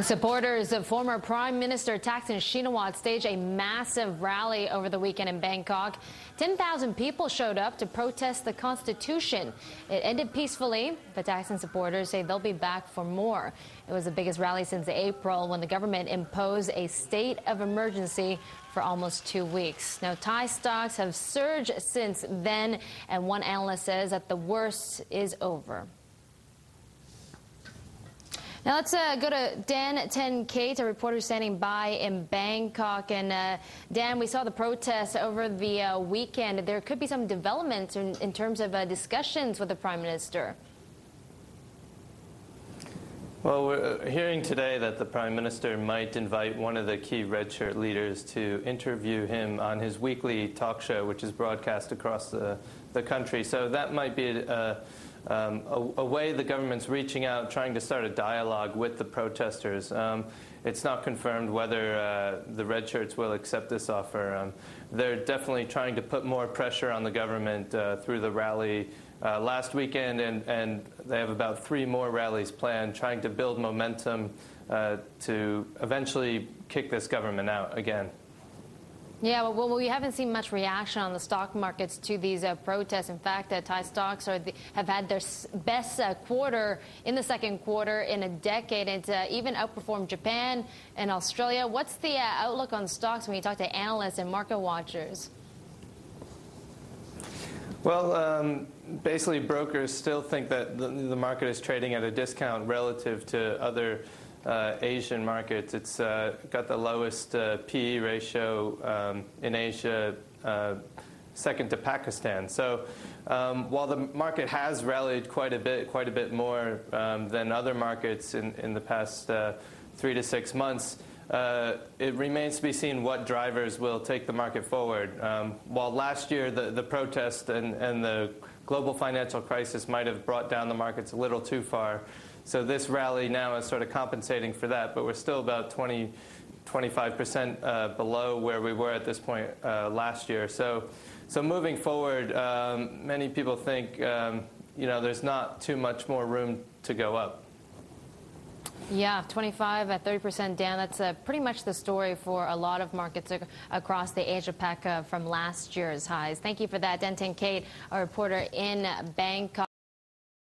Supporters of former Prime Minister Thaksin Shinawatra staged a massive rally over the weekend in Bangkok. 10,000 people showed up to protest the Constitution. It ended peacefully, but Thaksin supporters say they'll be back for more. It was the biggest rally since April when the government imposed a state of emergency for almost two weeks. Now, Thai stocks have surged since then, and one analyst says that the worst is over. Now let's uh, go to Dan Ten Kate, a reporter standing by in Bangkok. And uh, Dan, we saw the protests over the uh, weekend. There could be some developments in, in terms of uh, discussions with the prime minister. Well, we're uh, hearing today that the Prime Minister might invite one of the key red shirt leaders to interview him on his weekly talk show, which is broadcast across the, the country. So that might be a, um, a, a, way the government's reaching out, trying to start a dialogue with the protesters. Um, it's not confirmed whether uh, the red shirts will accept this offer. Um, they're definitely trying to put more pressure on the government uh, through the rally uh, last weekend, and, and they have about three more rallies planned, trying to build momentum uh, to eventually kick this government out again. Yeah, well, we haven't seen much reaction on the stock markets to these uh, protests. In fact, uh, Thai stocks the, have had their best uh, quarter in the second quarter in a decade. It's uh, even outperformed Japan and Australia. What's the uh, outlook on stocks when you talk to analysts and market watchers? Well, um, basically, brokers still think that the, the market is trading at a discount relative to other Asian markets. It's got the lowest uh, PE ratio um, in Asia, uh, second to Pakistan. So um, while the market has rallied quite a bit, quite a bit more um, than other markets in, the past uh, three to six months, uh, it remains to be seen what drivers will take the market forward. While last year the, protest and the global financial crisis might have brought down the markets a little too far, so this rally now is sort of compensating for that, but we're still about 20, 25% uh, below where we were at this point uh, last year. So, so moving forward, um, many people think um, you know there's not too much more room to go up. Yeah, 25 at 30% down. That's uh, pretty much the story for a lot of markets across the Asia Pac uh, from last year's highs. Thank you for that, Dan Ten Kate, a reporter in Bangkok.